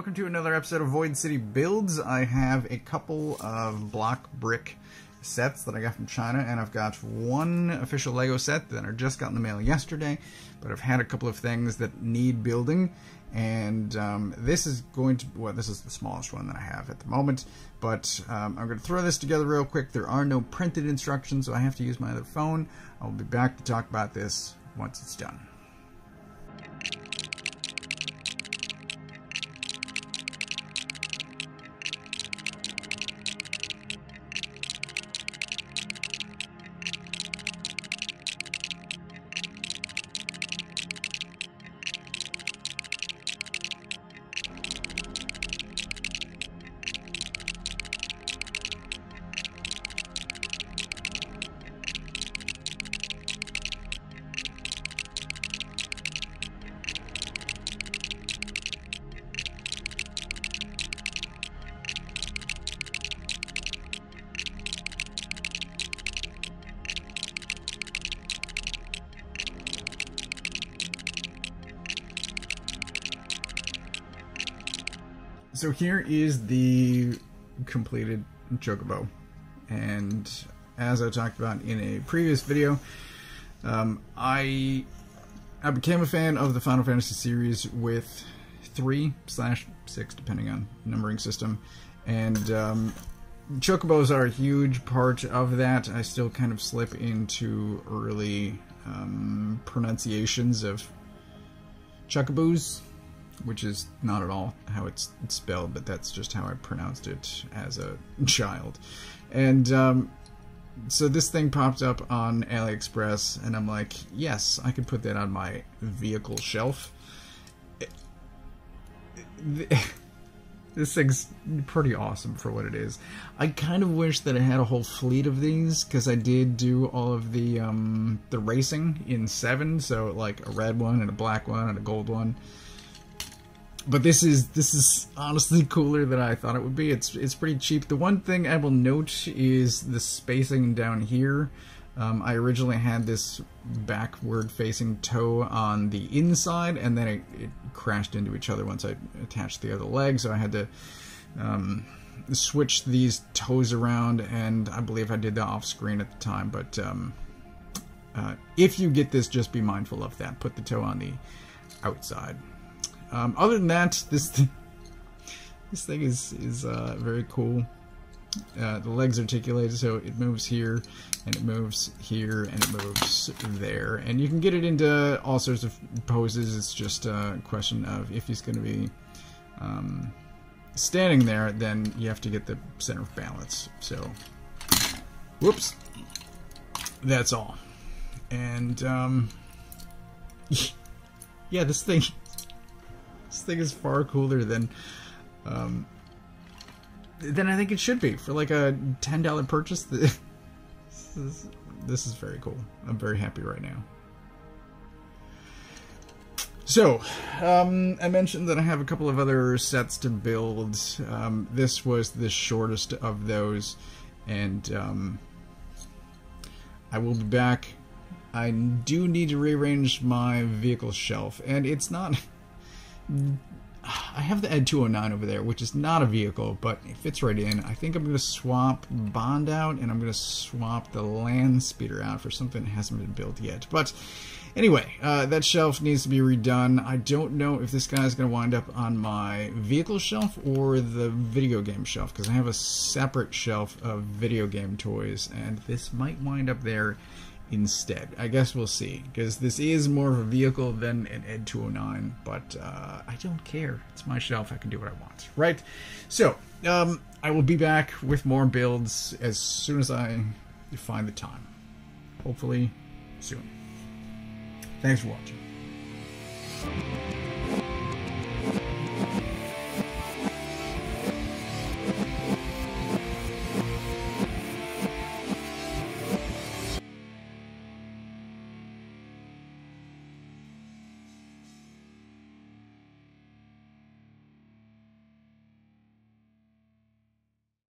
Welcome to another episode of Void City Builds. I have a couple of block brick sets that I got from China, and I've got one official Lego set that I just got in the mail yesterday, but I've had a couple of things that need building, and um, this is going to, well, this is the smallest one that I have at the moment, but um, I'm going to throw this together real quick. There are no printed instructions, so I have to use my other phone. I'll be back to talk about this once it's done. So here is the completed Chocobo. And as I talked about in a previous video, um, I I became a fan of the Final Fantasy series with 3 slash 6, depending on numbering system. And um, Chocobos are a huge part of that. I still kind of slip into early um, pronunciations of Chocoboos which is not at all how it's spelled, but that's just how I pronounced it as a child. And um, so this thing popped up on AliExpress, and I'm like, yes, I could put that on my vehicle shelf. This thing's pretty awesome for what it is. I kind of wish that I had a whole fleet of these because I did do all of the um, the racing in seven, so like a red one and a black one and a gold one but this is this is honestly cooler than I thought it would be. It's it's pretty cheap. The one thing I will note is the spacing down here. Um, I originally had this backward facing toe on the inside, and then it, it, crashed into each other once I attached the other leg, so I had to um, switch these toes around, and I believe I did that off screen at the time, but um, uh, if you get this, just be mindful of that. Put the toe on the outside. Um, other than that, this th this thing is is uh, very cool. Uh, the legs articulated, so it moves here, and it moves here, and it moves there. And you can get it into all sorts of poses. It's just a question of if he's going to be um, standing there, then you have to get the center of balance. So, whoops. That's all. And, um, yeah, this thing thing is far cooler than um, than I think it should be for like a ten dollar purchase. this, is, this is very cool. I'm very happy right now. So, um, I mentioned that I have a couple of other sets to build. Um, this was the shortest of those, and um, I will be back. I do need to rearrange my vehicle shelf, and it's not I have the Ed 209 over there, which is not a vehicle, but it fits right in. I think I'm going to swap Bond out, and I'm going to swap the Land Speeder out for something that hasn't been built yet. But anyway, uh, that shelf needs to be redone. I don't know if this guy is going to wind up on my vehicle shelf or the video game shelf, because I have a separate shelf of video game toys, and this might wind up there instead. I guess we'll see, because this is more of a vehicle than an Ed 209, but uh, I don't care. It's my shelf. I can do what I want, right? So, um, I will be back with more builds as soon as I find the time. Hopefully, soon. Thanks for watching.